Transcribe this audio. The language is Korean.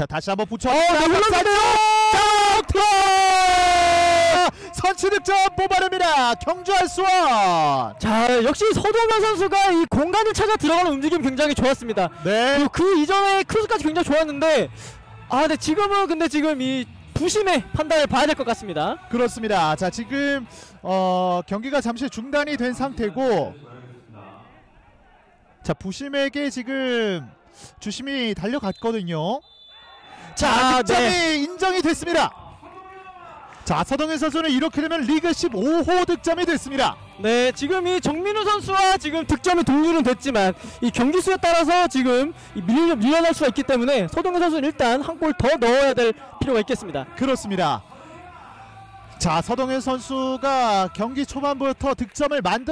자 다시 한번 붙여. 어, 네, 흘러가네요. 선취 득점 뽑아냅니다. 경주할 수원. 자, 역시 서동현 선수가 이 공간을 찾아 들어가는 움직임 굉장히 좋았습니다. 네. 그 이전에 크루즈까지 굉장히 좋았는데 아, 근데 지금은 근데 지금 이 부심의 판단을 봐야 될 것 같습니다. 그렇습니다. 자 지금 어, 경기가 잠시 중단이 된 상태고 자 부심에게 지금 주심이 달려갔거든요. 자 아, 득점이 네. 인정이 됐습니다. 자 서동현 선수는 이렇게 되면 리그 15호 득점이 됐습니다. 네, 지금 이 정민우 선수와 지금 득점이 동률은 됐지만 이 경기 수에 따라서 지금 이 밀려 밀려날 수가 있기 때문에 서동현 선수는 일단 한 골 더 넣어야 될 필요가 있겠습니다. 그렇습니다. 자 서동현 선수가 경기 초반부터 득점을 만들어